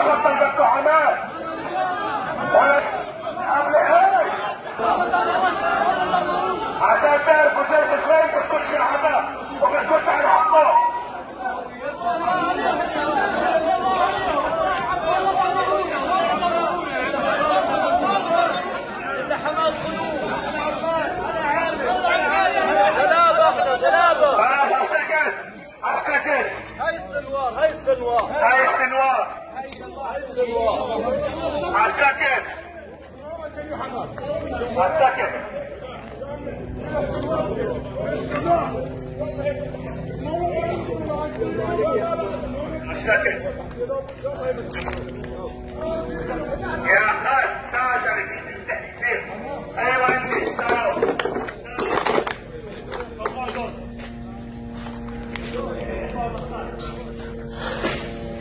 تتبطل بالطعامات قبل إيه؟ عشان تعرفوا جيش اسرائيل ما تسكتش العداء وما افتكر افتكر افتكر يا خالد شريك انت كتير أيوه انت تعال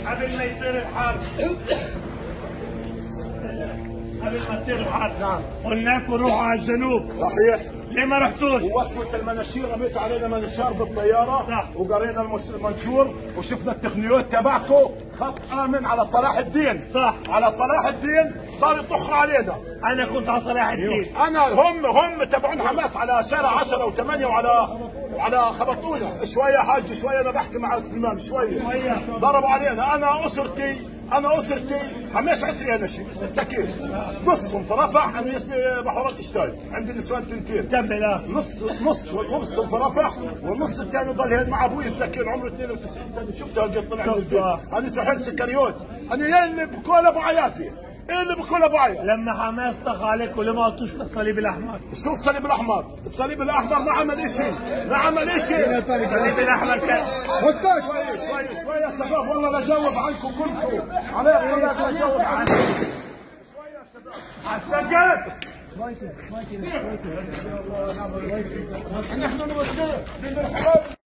قبل ما يصير الحرب قبل ما تصير الحرب نعم. قلنا لكم روحوا على الجنوب. صحيح. ليه ما رحتوش؟ ووصلت المناشير رميت علينا منشار بالطيارة. صح. وقرينا المنشور. وشفنا التقنيات تبعكم. خط آمن على صلاح الدين. صح. على صلاح الدين. صار يطخ علينا أنا كنت على صلاح الدين. أنا هم هم تبعون حماس على شارع 10 و8 وعلى وعلى خبطونا شوية حاج شوية أنا بحكي مع سليمان شوية. ضربوا علينا. أنا أسرتي أنا أسرتي خمس عسري أنا شيء مستكين نصهم في رفح أنا اسمي بحورات اشتاي عندي نسوان تنتين. لا. نص نص نص في رفح والنص الثاني ضل مع أبوي السكين. عمره 92 سنة. شفتها قد طلع من البيت. أنا سحر سكريوت. أنا يا اللي بكل ابو عياسي إيه اللي بكل ابو عياسي لما حماس طخ عليكم ليه ما قلتوش للصليب الاحمر؟ شوف الصليب الأحمر؟ الصليب الأحمر ما عمل شيء ما عمل شيء الصليب الأحمر كان شوي شوي شوي يا شباب والله لا جاوب عنكم كلكم. عليك والله لا جاوب عنكم. افتكرت نحن نوصل